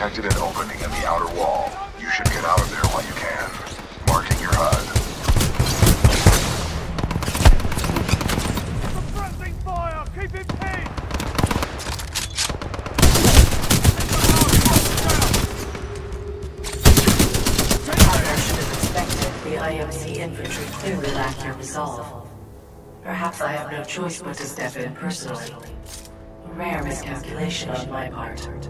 detected an opening in the outer wall. You should get out of there while you can. Marking your HUD. Suppressing fire! Keep it pinned! As should have expected, the IMC infantry clearly lack your resolve. Perhaps I have no choice but to step in personally. A rare miscalculation on my part.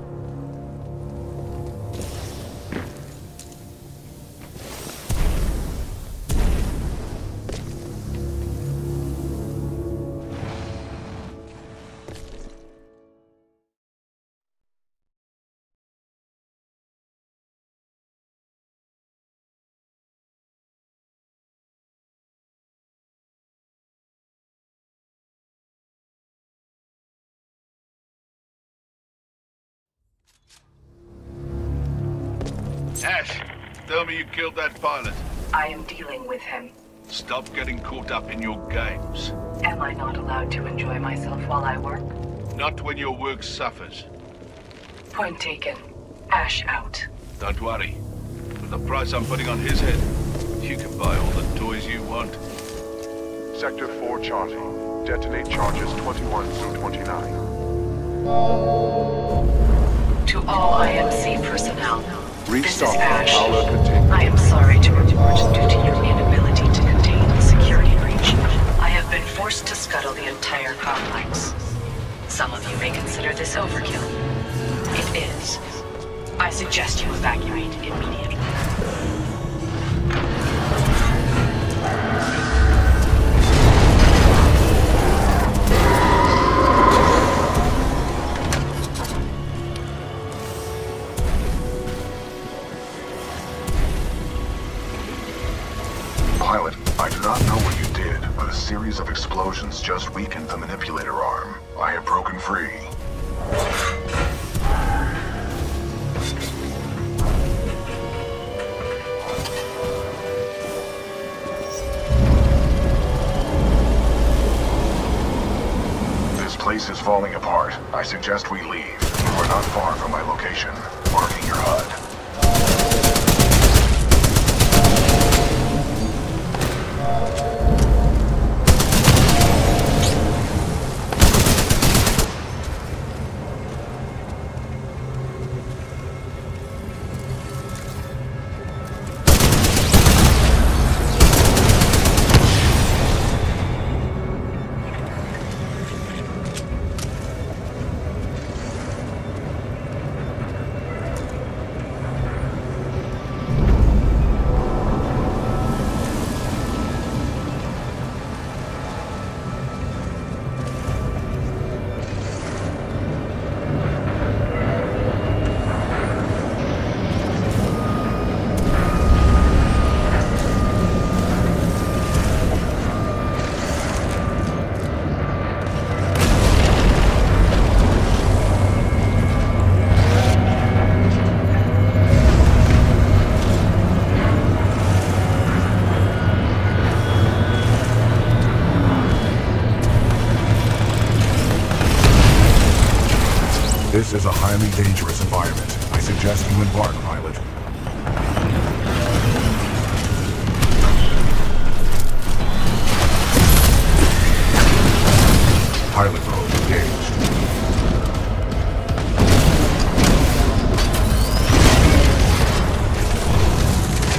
Tell me you killed that pilot. I am dealing with him. Stop getting caught up in your games. Am I not allowed to enjoy myself while I work? Not when your work suffers. Point taken. Ash out. Don't worry. With the price I'm putting on his head, you can buy all the toys you want. Sector 4 charging. Detonate charges 21 through 29. To all IMC personnel, Restart. this is Ash. I am sorry to report due to your inability to contain the security breach. I have been forced to scuttle the entire complex. Some of you may consider this overkill. It is. I suggest you evacuate immediately. Highly dangerous environment. I suggest you embark, pilot. Pilot mode engaged.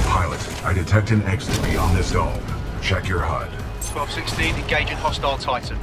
Pilot, I detect an exit beyond this dome. Check your HUD. 1216, engaging hostile Titan.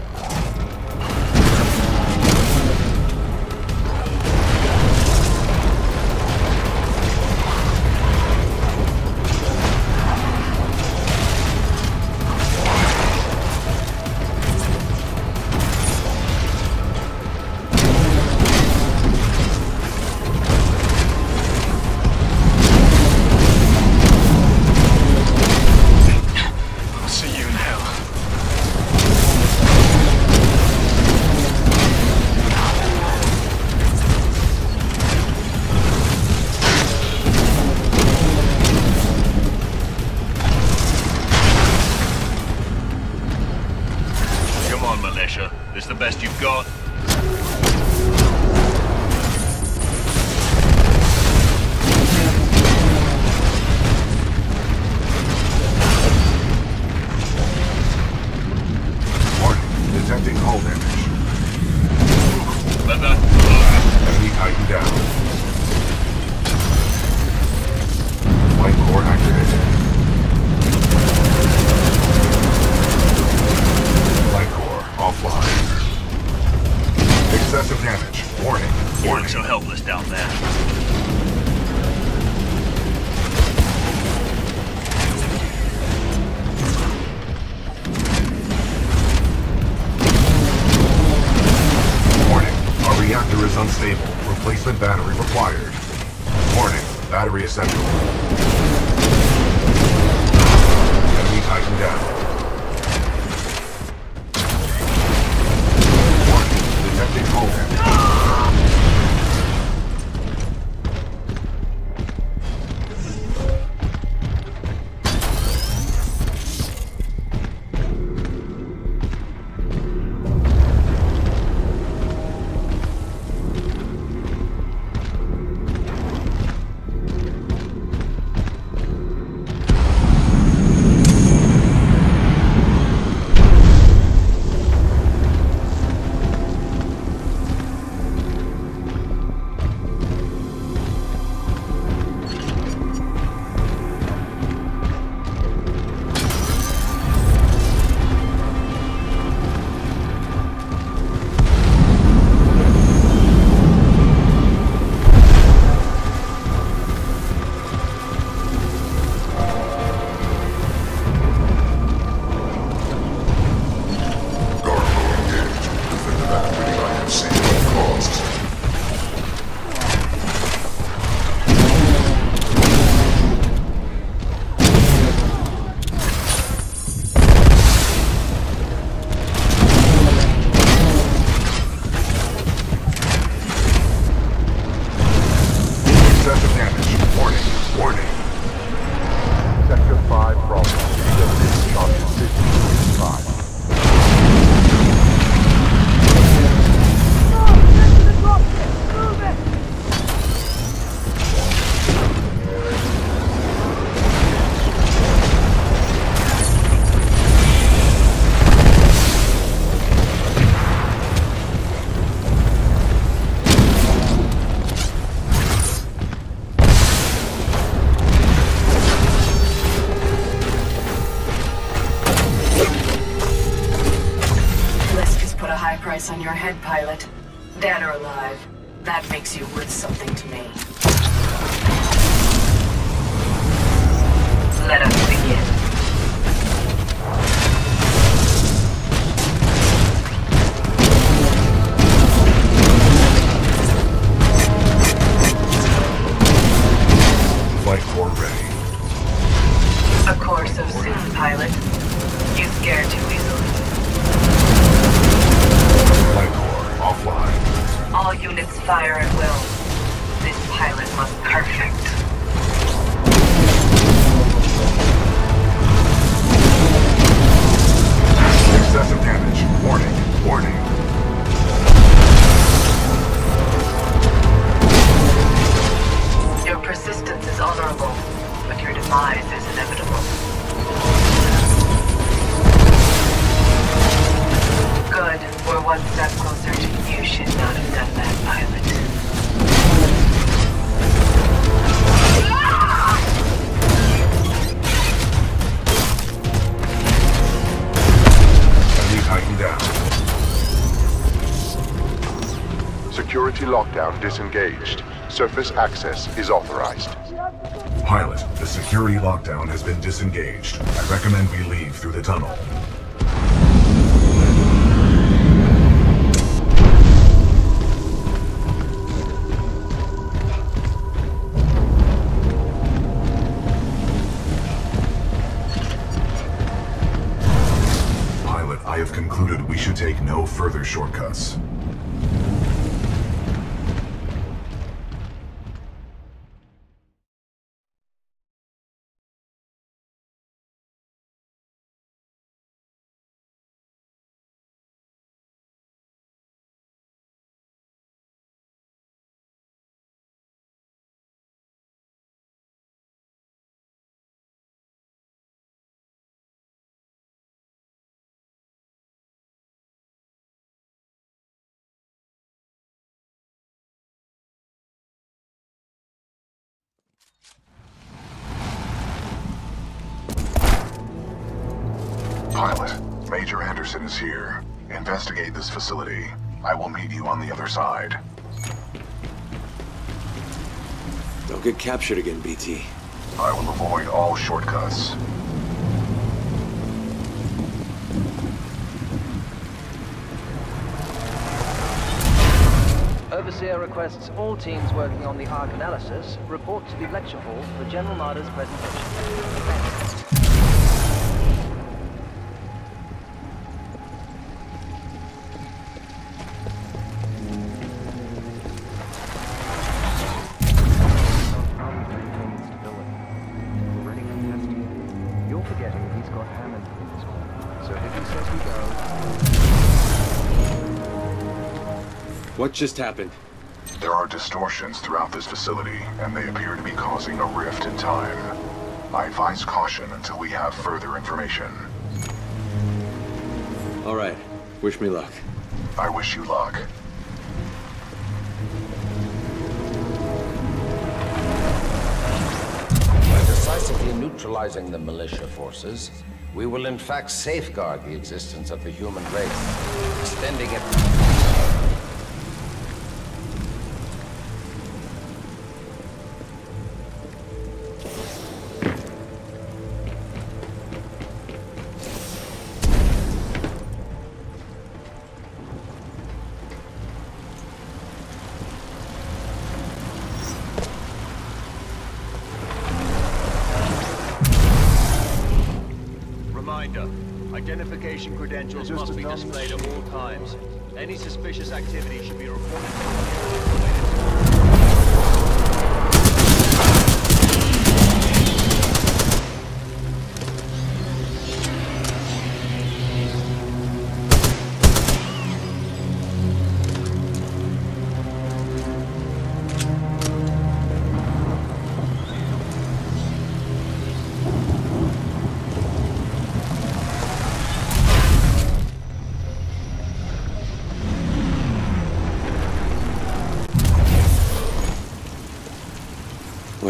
disengaged. Surface access is authorized. Pilot, the security lockdown has been disengaged. I recommend we leave through the tunnel. Pilot, Major Anderson is here. Investigate this facility. I will meet you on the other side. Don't get captured again, BT. I will avoid all shortcuts. Overseer requests all teams working on the ARC analysis report to the lecture hall for General Marder's presentation. Just happened? There are distortions throughout this facility, and they appear to be causing a rift in time. I advise caution until we have further information. All right. Wish me luck. I wish you luck. By decisively neutralizing the militia forces, we will in fact safeguard the existence of the human race, extending it... credentials must be displayed at all times. Any suspicious activity should be reported to What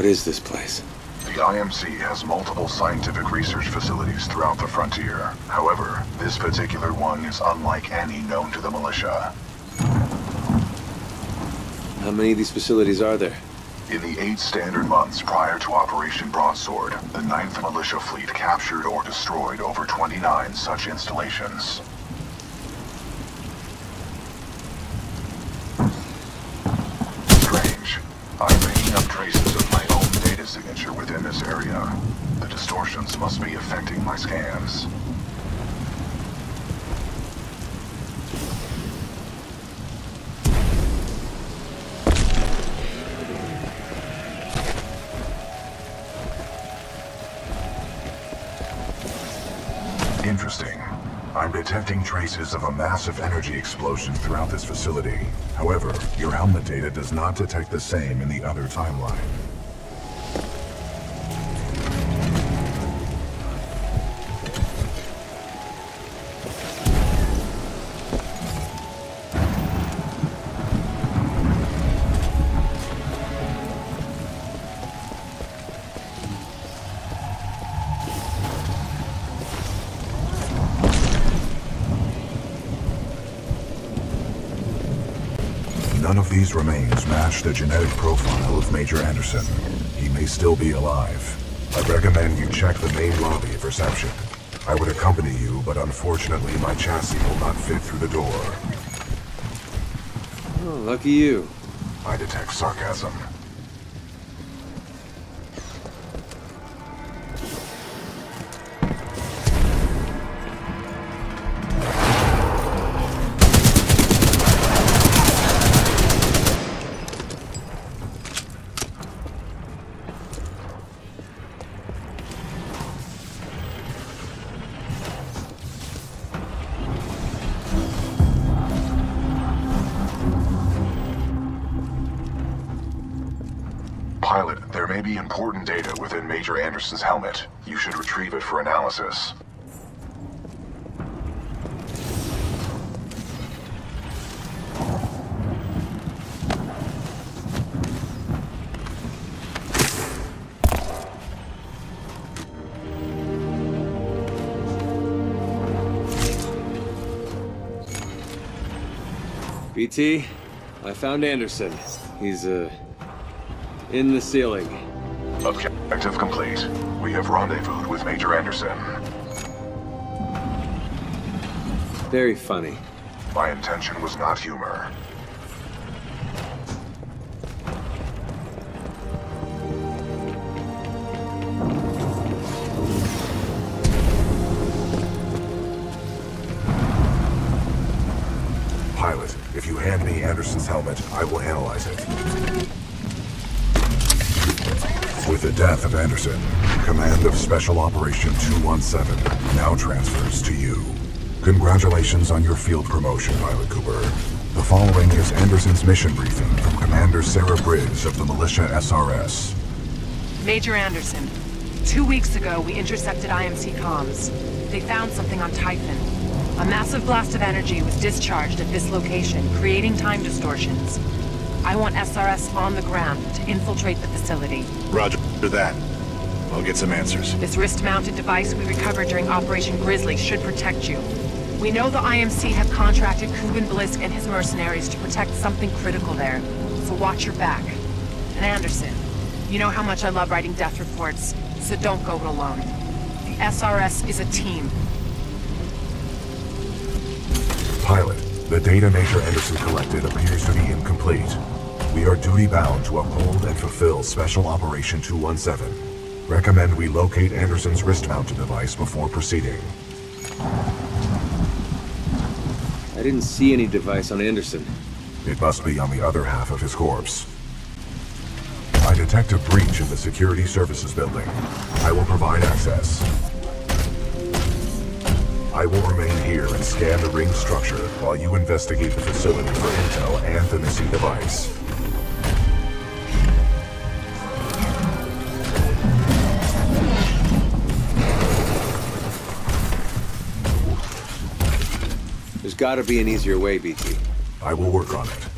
is this place? The IMC has multiple scientific research facilities throughout the frontier. However, this particular one is unlike any known to the militia. How many of these facilities are there? In the eight standard months prior to Operation Broadsword, the 9th Militia Fleet captured or destroyed over 29 such installations. Energy explosion throughout this facility. However, your helmet data does not detect the same in the other timeline. These remains match the genetic profile of Major Anderson. He may still be alive. I recommend you check the main lobby of reception. I would accompany you, but unfortunately my chassis will not fit through the door. Oh, lucky you. I detect sarcasm. Major Anderson's helmet. You should retrieve it for analysis. BT, I found Anderson. He's, uh, in the ceiling. Okay. Objective complete. We have rendezvoused with Major Anderson. Very funny. My intention was not humor. Death of Anderson, command of Special Operation 217 now transfers to you. Congratulations on your field promotion, Pilot Cooper. The following is Anderson's mission briefing from Commander Sarah Briggs of the Militia SRS. Major Anderson, two weeks ago we intercepted IMC comms. They found something on Typhon. A massive blast of energy was discharged at this location, creating time distortions. I want SRS on the ground to infiltrate the facility. Roger that. I'll get some answers. This wrist-mounted device we recovered during Operation Grizzly should protect you. We know the IMC have contracted Kuben Blisk and his mercenaries to protect something critical there, so watch your back. And Anderson, you know how much I love writing death reports, so don't go it alone. The SRS is a team. Pilot, the data Major Anderson collected appears to be incomplete. We are duty-bound to uphold and fulfill Special Operation 217. Recommend we locate Anderson's wrist-mounted device before proceeding. I didn't see any device on Anderson. It must be on the other half of his corpse. I detect a breach in the Security Services building. I will provide access. I will remain here and scan the ring structure while you investigate the facility for intel and the missing device. Gotta be an easier way, BT. I will work on it.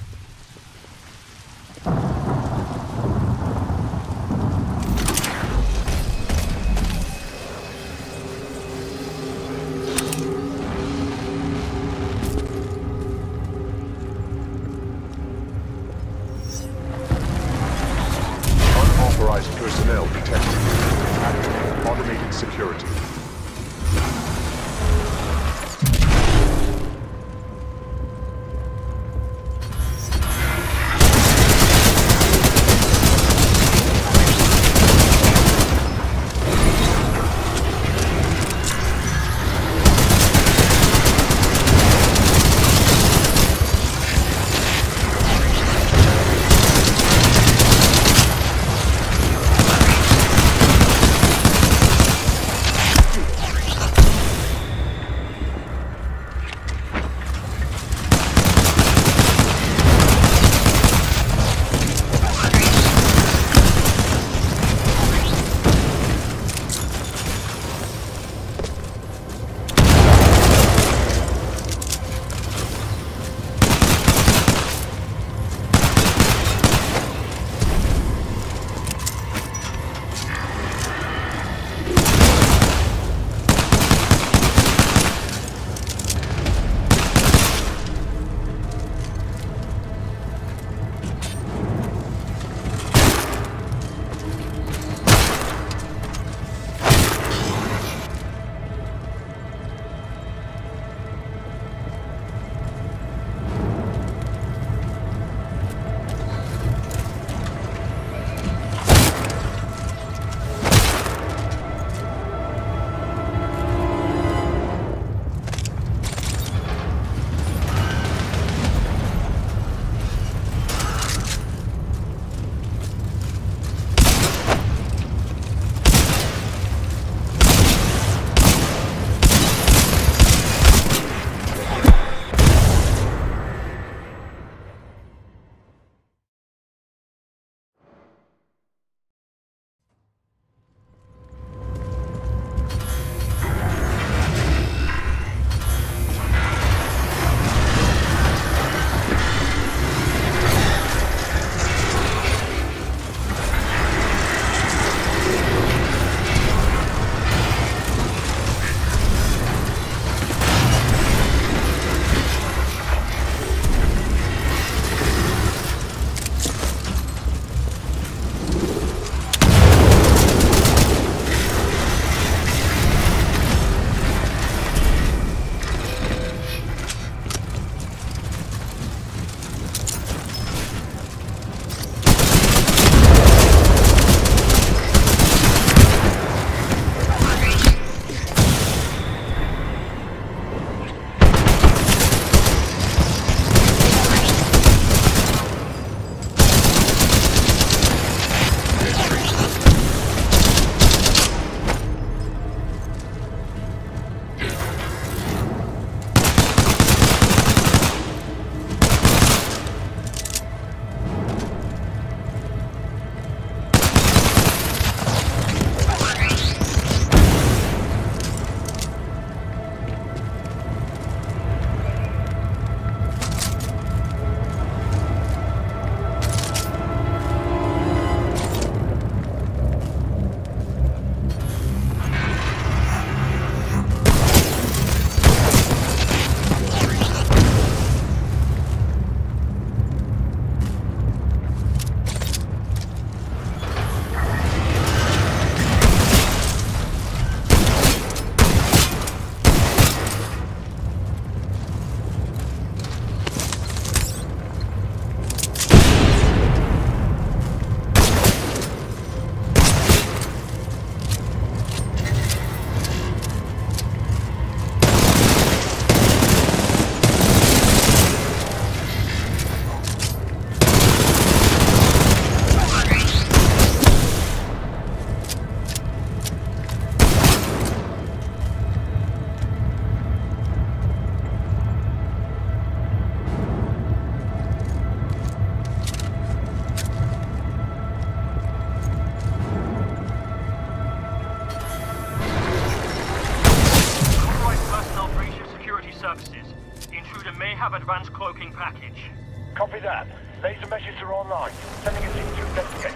Have advanced cloaking package. Copy that. Laser meshes are online. Sending a team to investigate.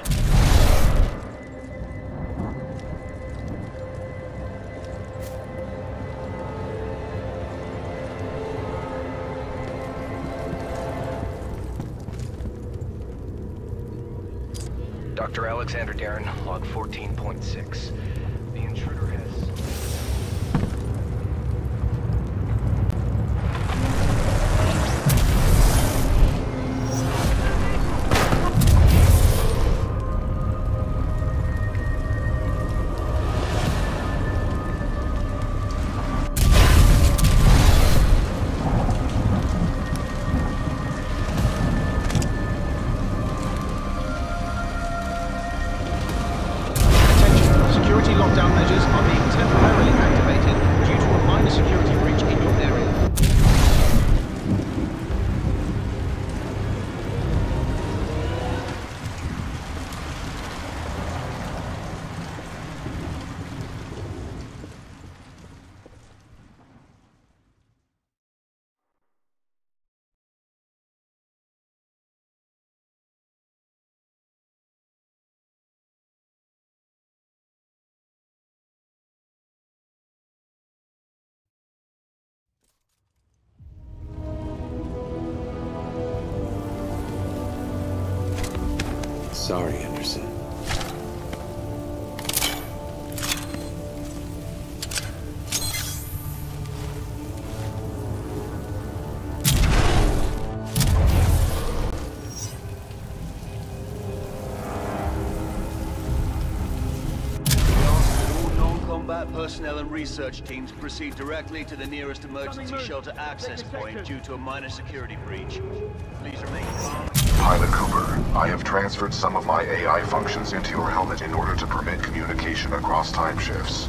Dr. Alexander Darren, log 14.6. The intruder has... personnel and research teams proceed directly to the nearest emergency shelter access point due to a minor security breach. Please remain calm. Pilot Cooper, I have transferred some of my AI functions into your helmet in order to permit communication across time shifts.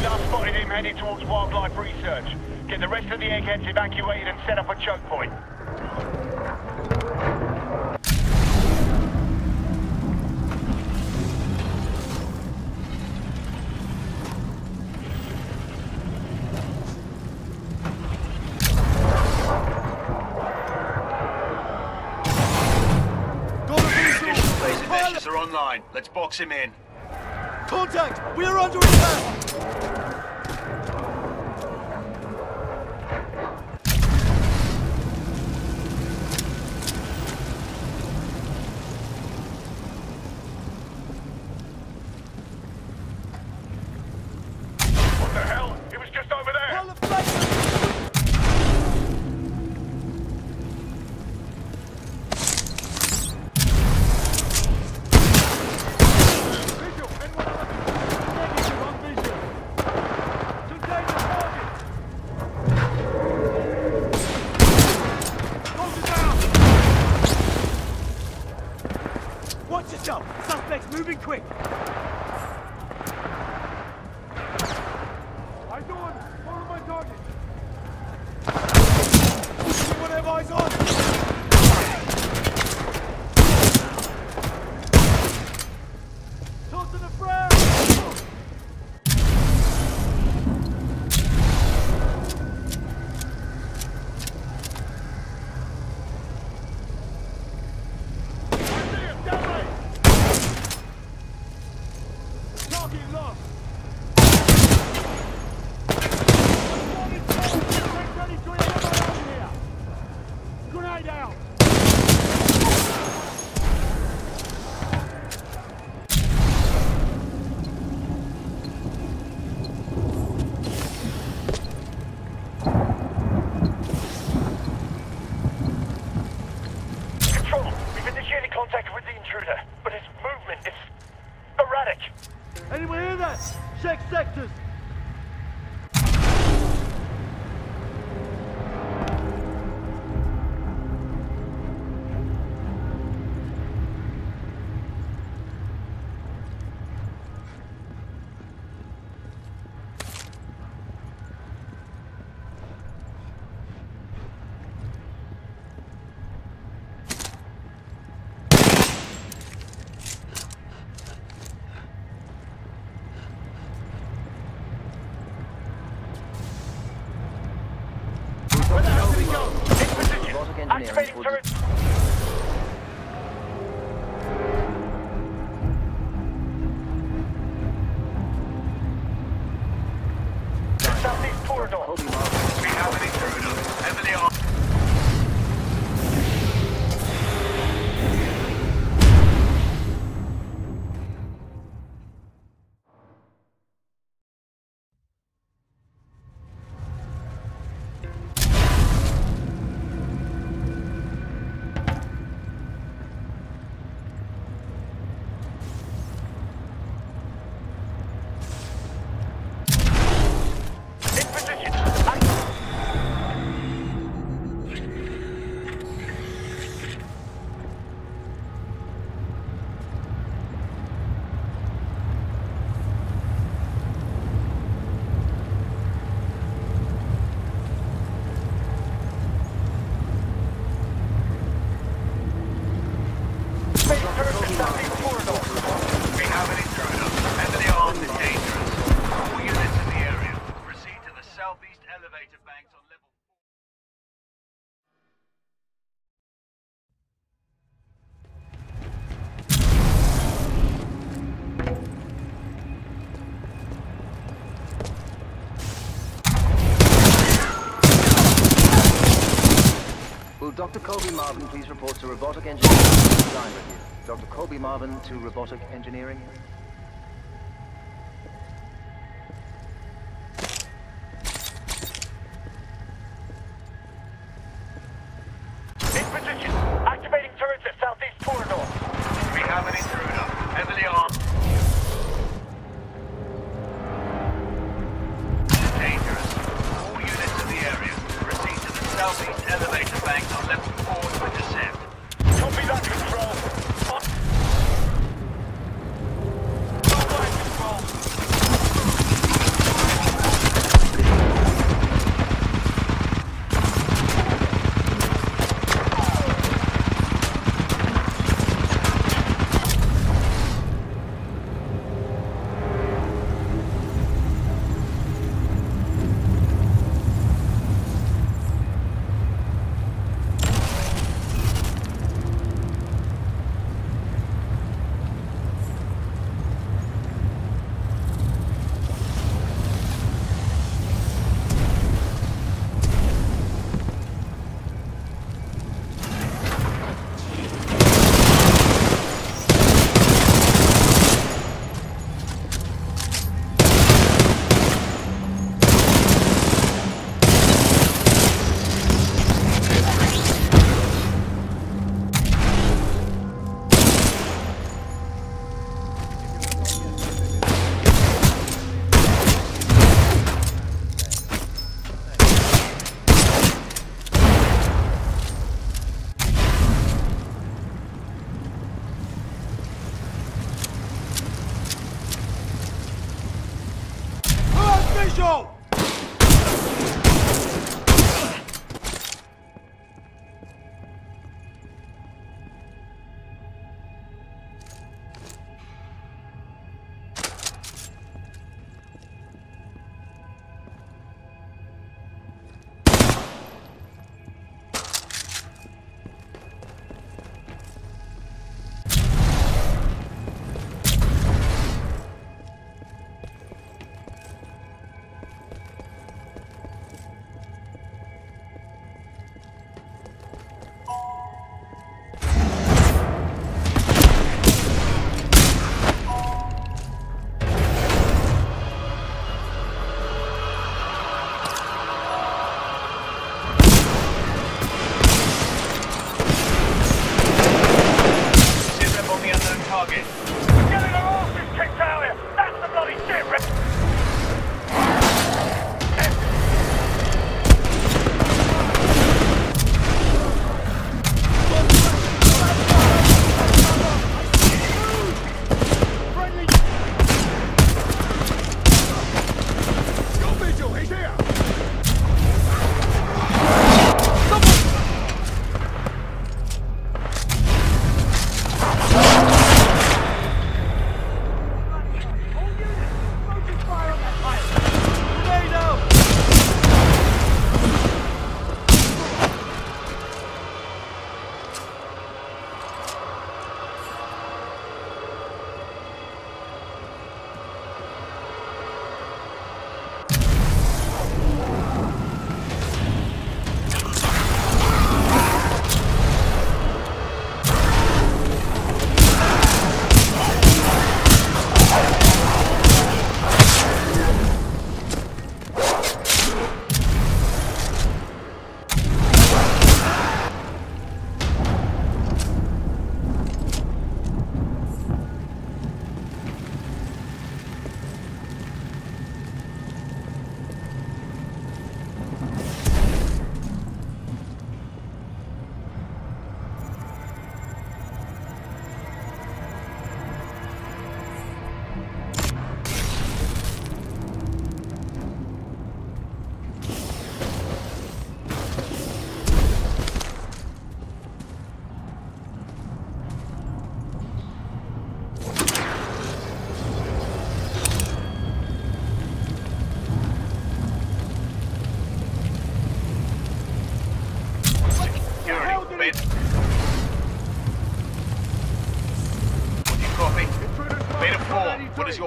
Just spotted him heading towards wildlife research. Get the rest of the eggheads evacuated and set up a choke point. Are online. Let's box him in. Dr. Colby Marvin, please report to Robotic Engineering Design Review. Dr. Colby Marvin to Robotic Engineering.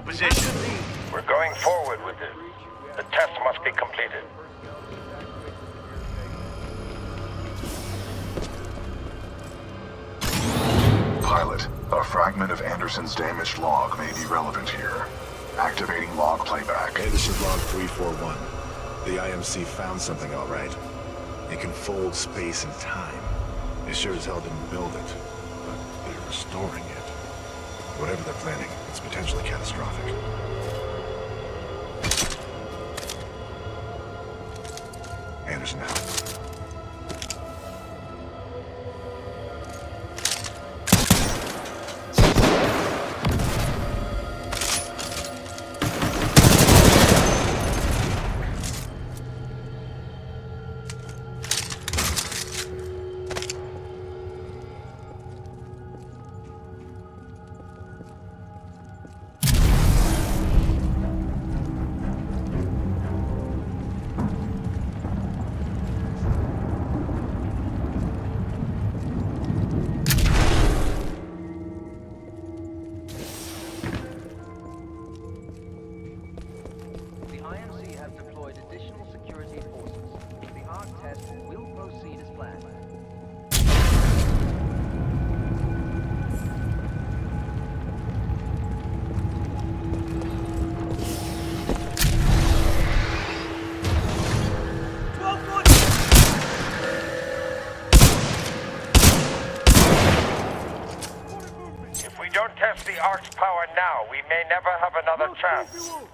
Position? We're going forward with it. The test must be completed. Pilot, a fragment of Anderson's damaged log may be relevant here. Activating log playback. Anderson log 341. The IMC found something all right. It can fold space and time. They sure as hell didn't build it, but they're restoring it. Whatever they're planning, it's potentially catastrophic. Anderson out. Another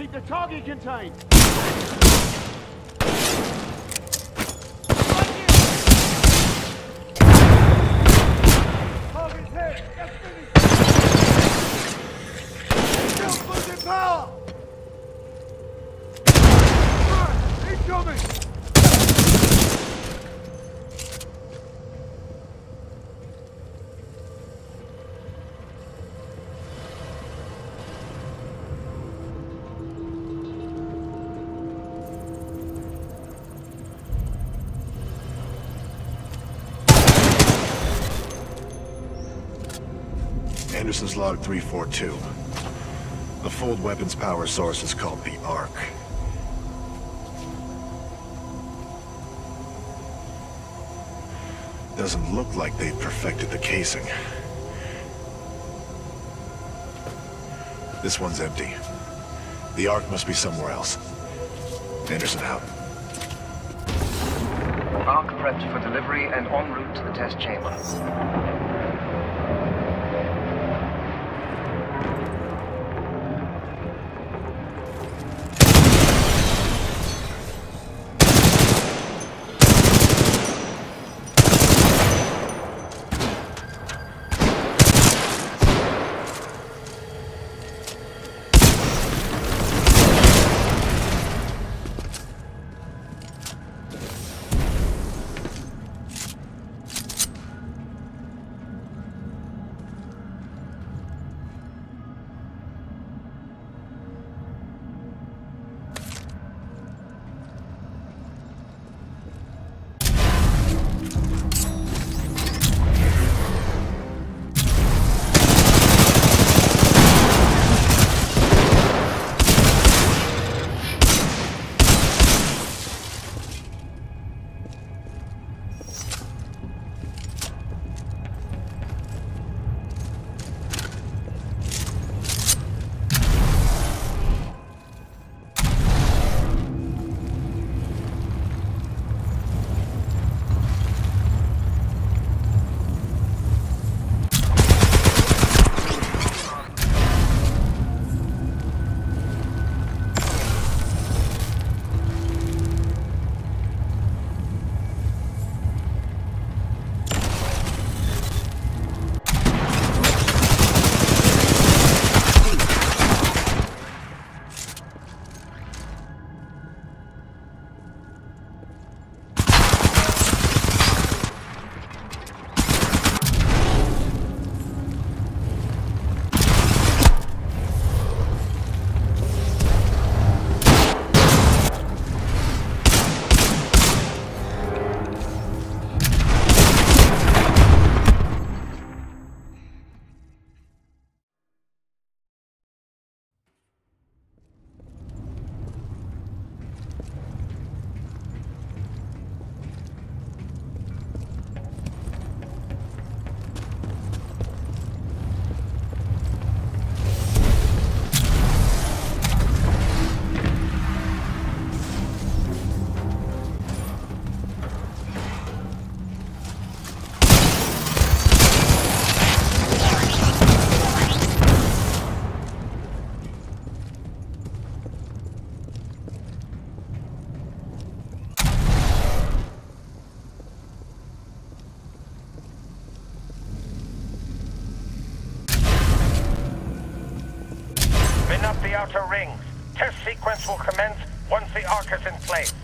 keep the target contained. Anderson's log 342. The fold weapons power source is called the Ark. Doesn't look like they've perfected the casing. This one's empty. The Ark must be somewhere else. Anderson out. Ark prepped for delivery and en route to the test chamber. Spin up the outer rings. Test sequence will commence once the Ark is in place.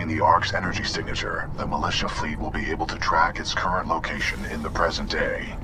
Obtain the Ark's energy signature, the militia fleet will be able to track its current location in the present day.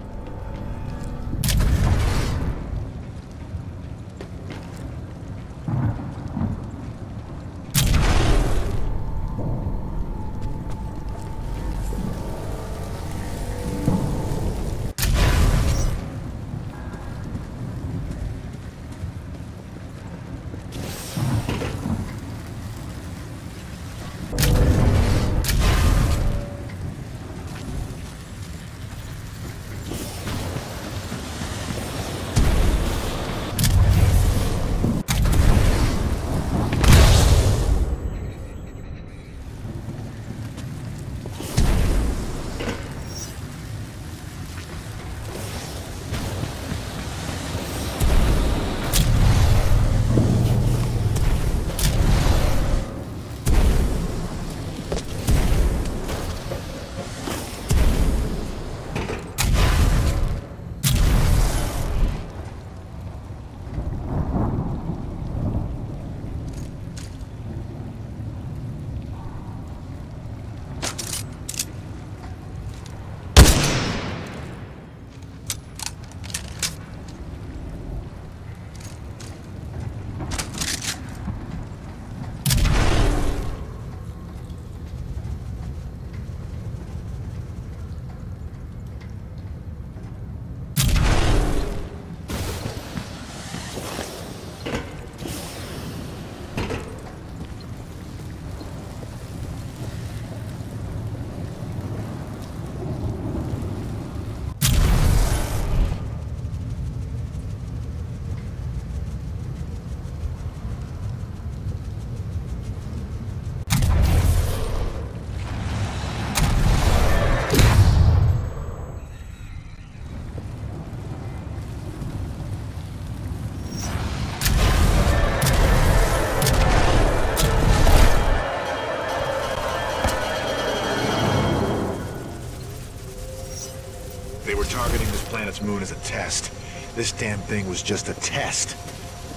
Moon as a test. This damn thing was just a test.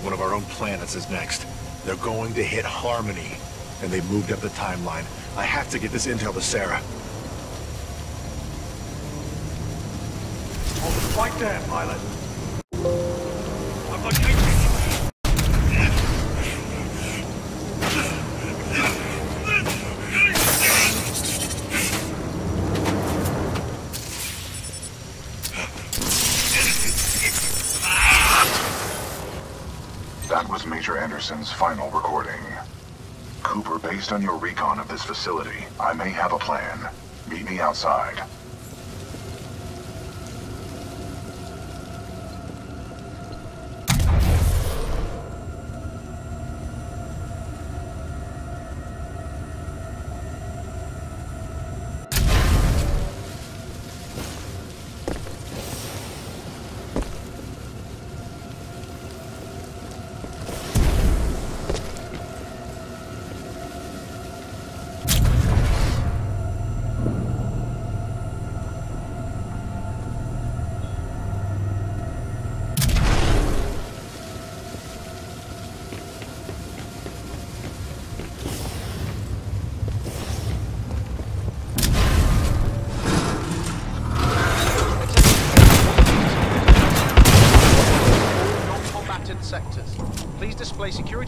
One of our own planets is next. They're going to hit Harmony. And they moved up the timeline. I have to get this intel to Sarah. Hold it right there, pilot. Based on your recon of this facility, I may have a plan. Meet me outside.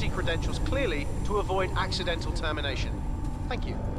Security credentials clearly to avoid accidental termination. Thank you.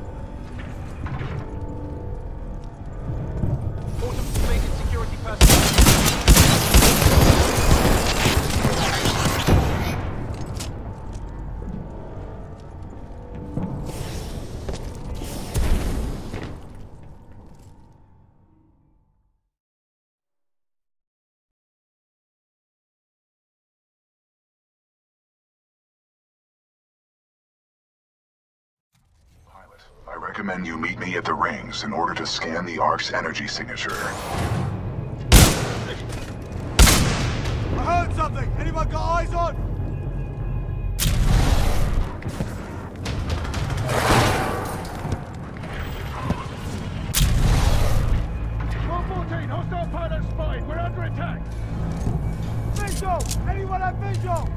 recommend you meet me at the rings in order to scan the Ark's energy signature. I heard something! Anyone got eyes on? Visual! Anyone have visual!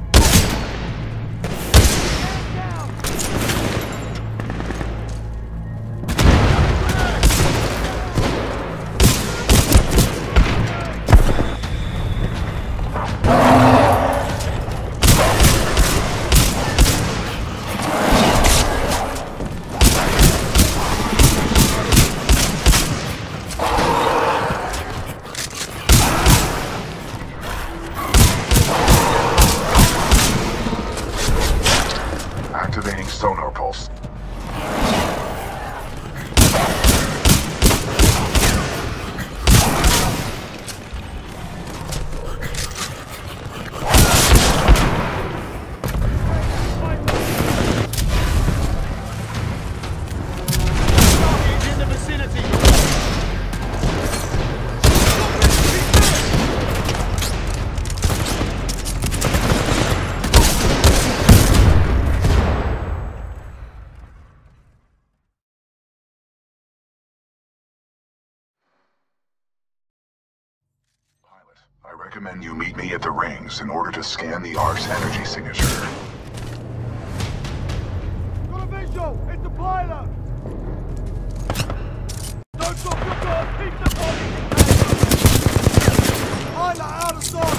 Hands down! Recommend you meet me at the rings in order to scan the Ark's energy signature. Got a visual! It's the pilot! Don't drop your guard! Keep the body! Pilot out of sight!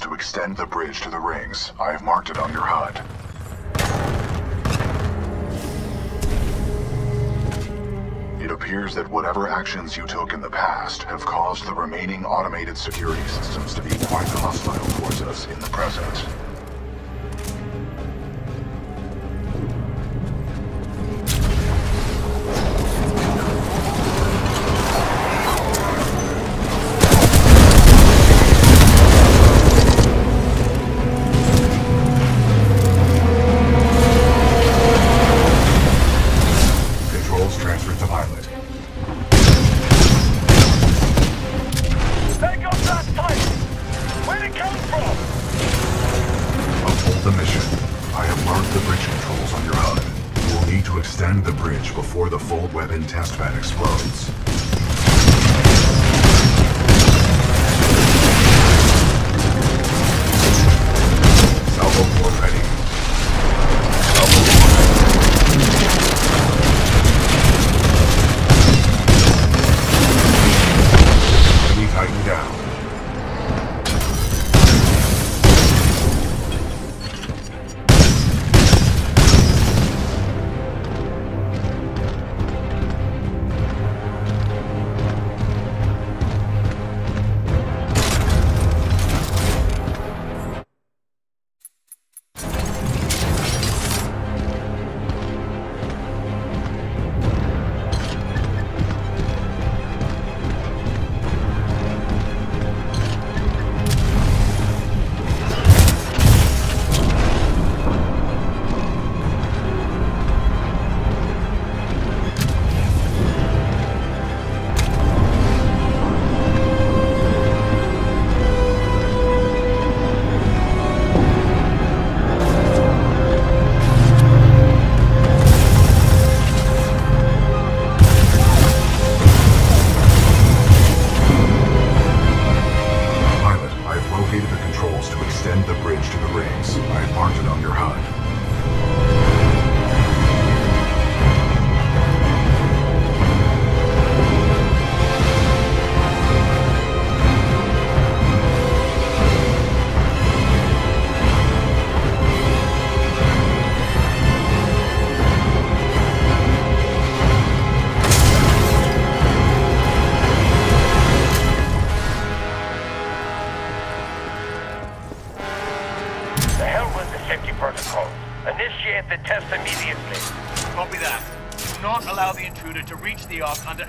To extend the bridge to the rings. I've marked it on your HUD. It appears that whatever actions you took in the past have caused the remaining automated security systems to be quite hostile towards us in the present.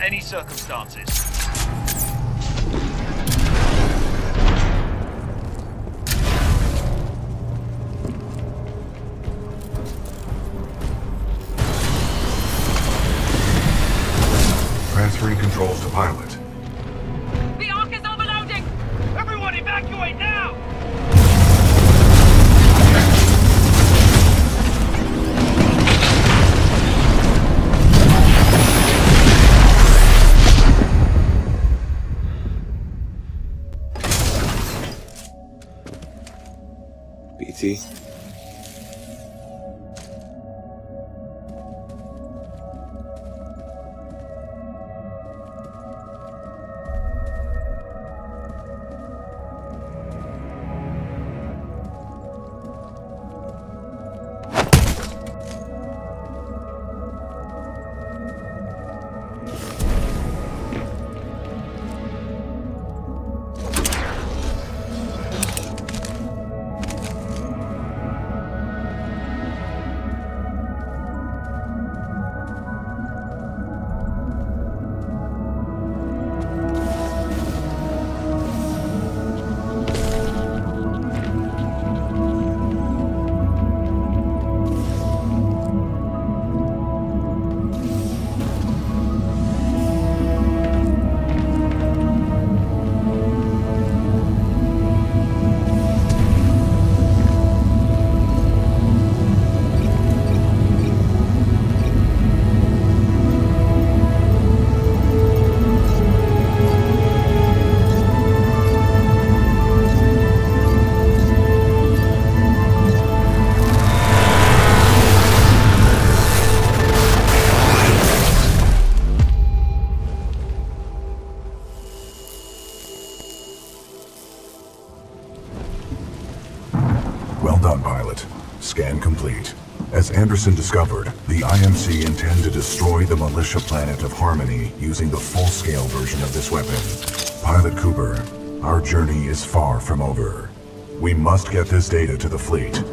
Any circumstances. As Anderson discovered, the IMC intend to destroy the militia planet of Harmony using the full-scale version of this weapon. Pilot Cooper, our journey is far from over. We must get this data to the fleet.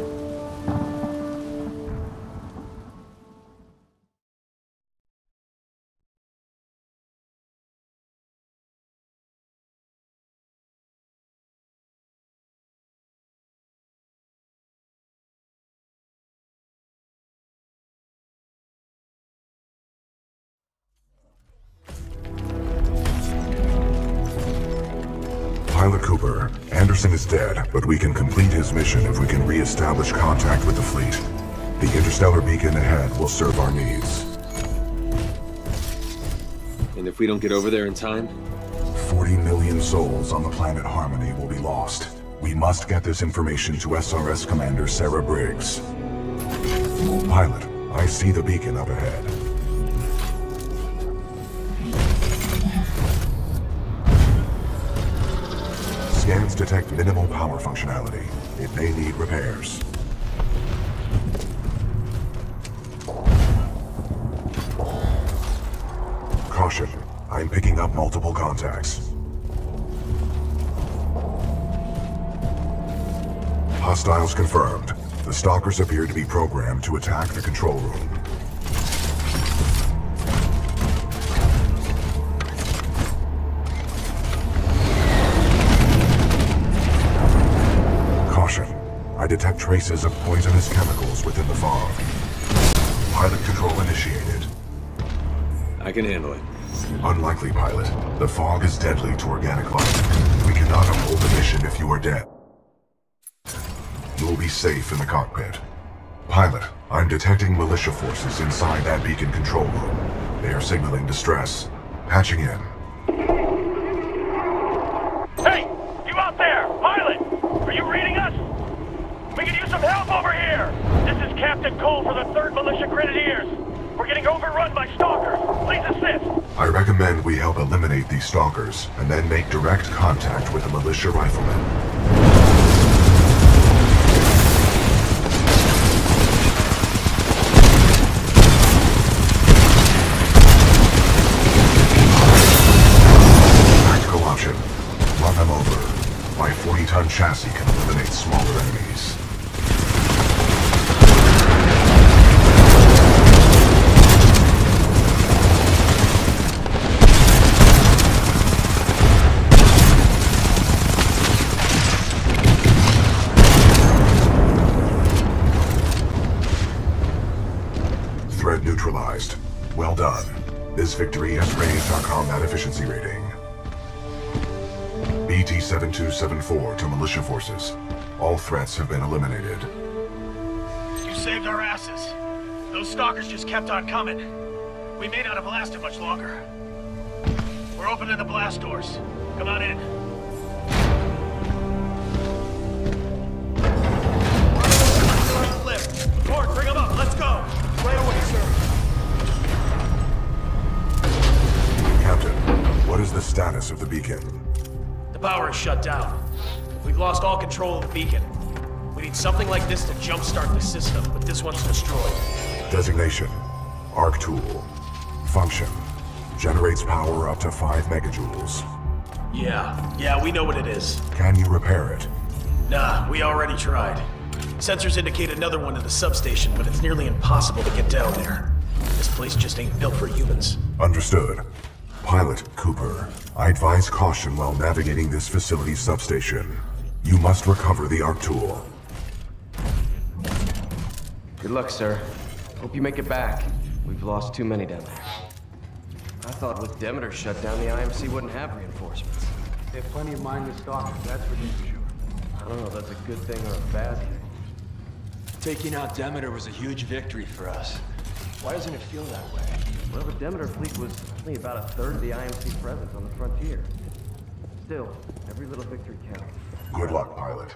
But we can complete his mission if we can re-establish contact with the fleet. The interstellar beacon ahead will serve our needs. And if we don't get over there in time? 40 million souls on the planet Harmony will be lost. We must get this information to SRS Commander Sarah Briggs. Pilot, I see the beacon up ahead. Scans detect minimal power functionality. It may need repairs. Caution. I'm picking up multiple contacts. Hostiles confirmed. The stalkers appear to be programmed to attack the control room. Traces of poisonous chemicals within the fog. Pilot control initiated. I can handle it. Unlikely, pilot. The fog is deadly to organic life. We cannot uphold the mission if you are dead. You will be safe in the cockpit. Pilot, I'm detecting militia forces inside that beacon control room. They are signaling distress. Patching in. Hey! You out there! Pilot! Are you reading us? We could use some help over here! This is Captain Cole for the 3rd Militia Grenadiers. We're getting overrun by stalkers. Please assist! I recommend we help eliminate these stalkers, and then make direct contact with the militia riflemen. Practical option. Run them over. My 40-ton chassis victory has raised our combat efficiency rating. BT-7274 to militia forces. All threats have been eliminated. You saved our asses. Those stalkers just kept on coming. We may not have lasted much longer. We're opening the blast doors. Come on in. Demeter is shut down. We've lost all control of the beacon. We need something like this to jumpstart the system, but this one's destroyed. Designation. Arc tool. Function. Generates power up to 5 megajoules. Yeah, yeah, we know what it is. Can you repair it? Nah, we already tried. Sensors indicate another one in the substation, but it's nearly impossible to get down there. This place just ain't built for humans. Understood. Pilot Cooper, I advise caution while navigating this facility's substation. You must recover the Arc Tool. Good luck, sir. Hope you make it back. We've lost too many down there. I thought with Demeter shut down, the IMC wouldn't have reinforcements. They have plenty of mindless stalkers, that's for damn sure. I don't know if that's a good thing or a bad thing. Taking out Demeter was a huge victory for us. Why doesn't it feel that way? Well, the Demeter fleet was only about a third of the IMC presence on the frontier. Still, every little victory counts. Good luck, pilot.